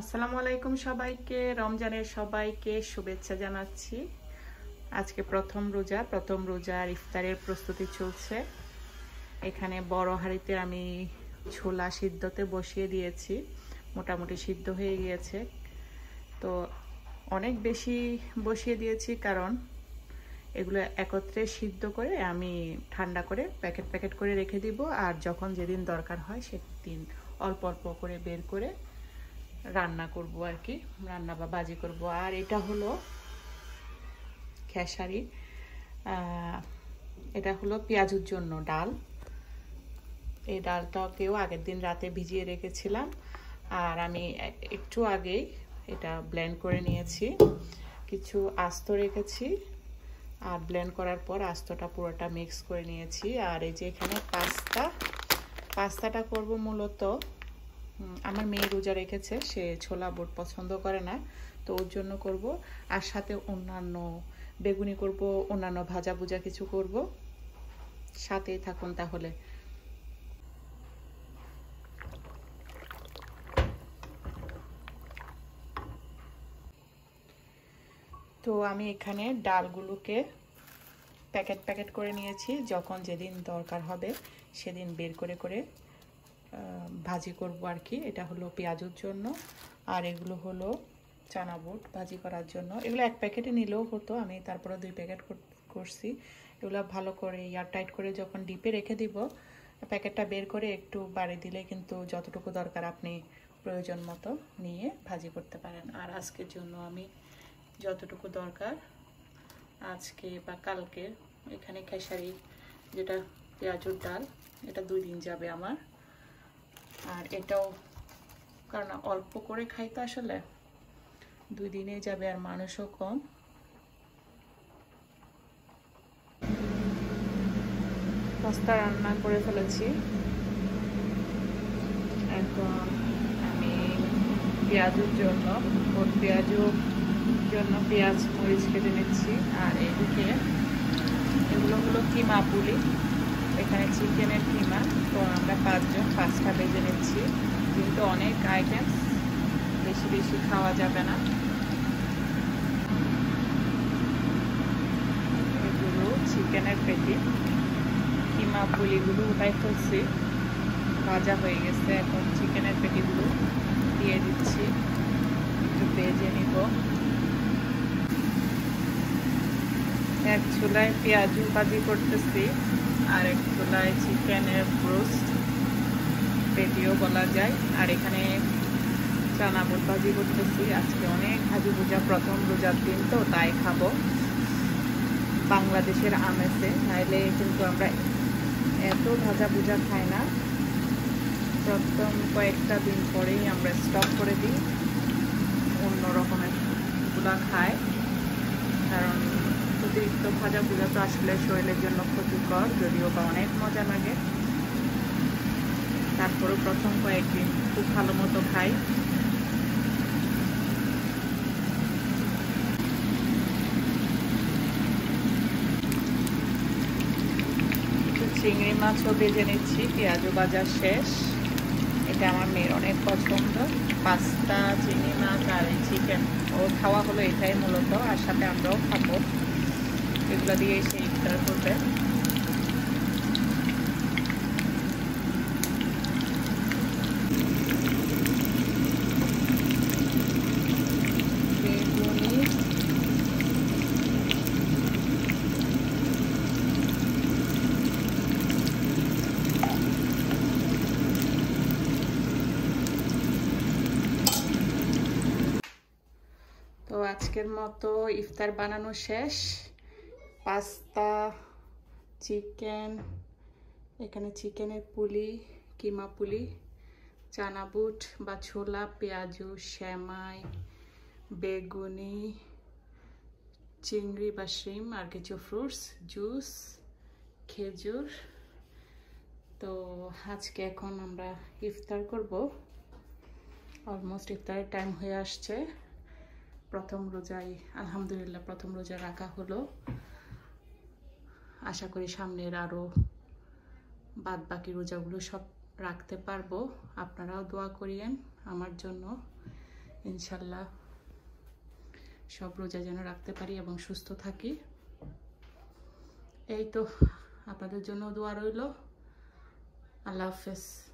আসসালামু আলাইকুম সবাইকে, রমজানের সবাইকে শুভেচ্ছা জানাচ্ছি। আজকে প্রথম রোজা, প্রথম রোজার ইফতারের প্রস্তুতি চলছে। এখানে বড় হাঁড়িতে আমি ছোলা সিদ্ধতে বসিয়ে দিয়েছি। মোটামুটি সিদ্ধ হয়ে গিয়েছে। তো অনেক বেশি বসিয়ে দিয়েছি কারণ এগুলো একত্রে সিদ্ধ করে আমি ঠান্ডা করে প্যাকেট প্যাকেট করে রেখে দিব। আর যখন যেদিন দরকার হয় সেদিন অল্প অল্প করে বের করে রান্না করব আর কি, রান্না বা বাজি করব। আর এটা হলো খেসারি এটা হলো পেঁয়াজুর জন্য ডাল। এই ডালটাকেও আগের দিন রাতে ভিজিয়ে রেখেছিলাম। আর আমি একটু আগেই এটা ব্লেন্ড করে নিয়েছি। কিছু আস্ত রেখেছি। আর ব্লেন্ড করার পর আস্তটা পুরোটা মিক্স করে নিয়েছি। আর এই যে এখানে পাস্তা, পাস্তাটা করব মূলত আমার মেয়ে রোজা রেখেছে, সে ছোলা বুট পছন্দ করে না, তো ওর জন্য করব। আর সাথে অন্যান্য বেগুনি করব, অন্যান্য ভাজা ভুজা কিছু করব। সাথেই থাকুন তাহলে। তো আমি এখানে ডালগুলোকে প্যাকেট প্যাকেট করে নিয়েছি, যখন যেদিন দরকার হবে সেদিন বের করে করে ভাজি করব আর কি। এটা হলো পেঁয়াজুর জন্য। আর এগুলো হলো চানা বুট ভাজি করার জন্য। এগুলো এক প্যাকেটে নিলেও হতো। আমি তারপরে দুই প্যাকেট করছি। এগুলো ভালো করে ইয়ার টাইট করে যখন ডিপে রেখে দিব, প্যাকেটটা বের করে একটু বাড়ি দিলে কিন্তু যতটুকু দরকার আপনি প্রয়োজন মতো নিয়ে ভাজি করতে পারেন। আর আজকের জন্য আমি যতটুকু দরকার আজকে বা কালকে এখানে খেসারি, যেটা পেঁয়াজুর ডাল, এটা দুই দিন যাবে আমার। আর এটাও, কারণ অল্প করে খাই তো আসলে। দুই দিনে যাবে আর মানুষও কম। পাস্তা রান্না করে ফেলেছি। এখন আমি পেঁয়াজের জন্য, ওর পেঁয়াজও জন্য পেঁয়াজ মরিচ কেটে নিচ্ছি। আর এদিকে এগুলো হলো কিমা পুলি। এখানে চিকেনের কিমা, তো পাঁচটা বেজে নিচ্ছি কিন্তু অনেক আইটেমস বেশি বেশি খাওয়া যাবে না। এগুলো চিকেনের পেটি কিমা পুলিগুলো উঠাই ফেলছি। ভাজা হয়ে গেছে। এখন চিকেনের পেটিগুলো দিয়ে দিচ্ছি। একটু ভেজে নিব। এক চুলায় পেঁয়াজু ভাজি করতেছি। আর এক চুলায় চিকেনের ব্রোস্ট পেটিও বলা যায়। আর এখানে চানা বুট ভাজি করতেছি। আজকে অনেক ভাজি ভুজা, প্রথম রোজার দিন তো, তাই খাব। বাংলাদেশের আমেজে নাইলে কিন্তু আমরা এত ভাজা ভুজা খাই না। প্রথম কয়েকটা দিন পরেই আমরা স্টপ করে দিই। অন্য রকমেরগুলা খাই। কারণ অতিরিক্ত ভাজা ভুজা তো আসলে শরীরের জন্য ক্ষতিকর, যদিও বা অনেক মজা লাগে। তারপরেও প্রথম কয়েকদিন খুব ভালো মতো খাই। চিংড়ি মাছও ভেজে নিচ্ছি, পেঁয়াজও বাজার শেষ। এটা আমার মেয়ের অনেক পছন্দ। পাস্তা, চিংড়ি মাছ আর চিকেন ও খাওয়া হলো এটাই মূলত, আর সাথে আমরাও খাব। এগুলো দিয়ে সে ইফতার করবে তো আজকের মতো ইফতার বানানো শেষ। পাস্তা, চিকেন, এখানে চিকেনের পুলি, কিমা পুলি চানা বুট বা ছোলা পেঁয়াজু শ্যামাই বেগুনি, চিংড়ি বা শিম, আর কিছু ফ্রুটস জুস খেজুর। তো আজকে এখন আমরা ইফতার করব। অলমোস্ট ইফতারের টাইম হয়ে আসছে। প্রথম রোজায় আলহামদুলিল্লাহ প্রথম রোজা রাখা হলো। আশা করি সামনের আরও বাদ বাকি রোজাগুলো সব রাখতে পারব। আপনারাও দোয়া করিয়েন আমার জন্য। ইনশাল্লাহ সব রোজা যেন রাখতে পারি এবং সুস্থ থাকি। এই তো, আপনাদের জন্য দোয়া রইল। আল্লাহ হাফেজ।